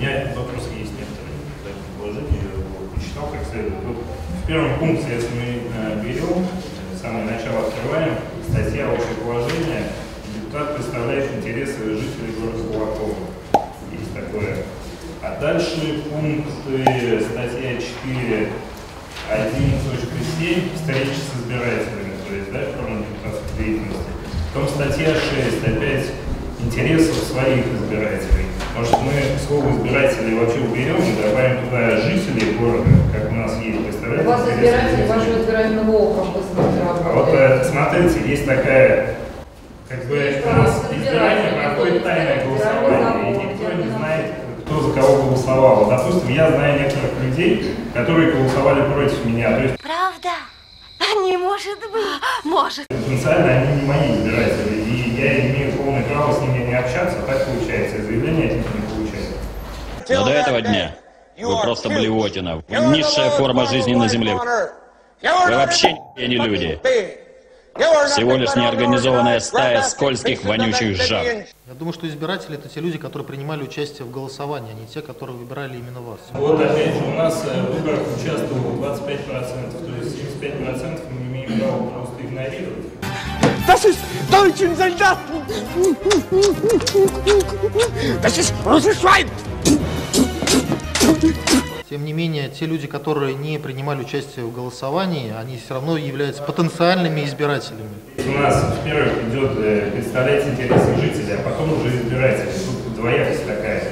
меня вопрос есть некоторые такие положения, я его почитал как следует. Вот в первом пункте, если мы э, берем, э, самое начало открываем, статья «Общее положение», депутат представляет интересы жителей города Кулакова. Есть такое. А дальше пункты, статья 4, 1.7, встречи с избирателями, то есть, да, форма депутатской деятельности. Потом статья 6, опять интересов своих избирателей. Может, мы слово избиратели вообще уберем и добавим туда жителей города, как у нас есть, У представляете? вас интересы избиратели вашего избирательного округа А вот э, смотрите, есть такая, как бы у нас избирание проходит тайное голосование, и никто не знает, кто за кого голосовал. Допустим, я знаю некоторых людей, которые голосовали против меня, то есть Правда? Не может быть. Может. потенциально они не мои избиратели, и я имею полное право с ними не общаться, а так получается, и заявление от них не получается. Но до этого дня вы просто блевотина. Низшая форма жизни на Земле. Вы вообще не люди. Всего лишь неорганизованная стая скользких, вонючих жаб. Я думаю, что избиратели это те люди, которые принимали участие в голосовании, а не те, которые выбирали именно вас. Вот опять же у нас э, в выборах участвовало 25%, то есть 75% мы имеем права просто игнорировать. Das ist deutschen Soldaten! Das ist russisches Schwein! Тем не менее, те люди, которые не принимали участие в голосовании, они все равно являются потенциальными избирателями. У нас, во-первых, идет э, представлять интересы жителей, а потом уже избирателей. Тут двоякость такая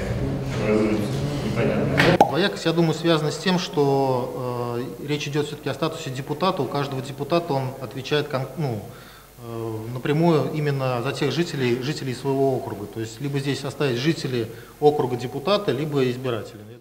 непонятная. Двоякость, я думаю, связана с тем, что э, речь идет все-таки о статусе депутата. У каждого депутата он отвечает ну, э, напрямую именно за тех жителей, жителей своего округа. То есть либо здесь оставить жители округа депутата, либо избиратели.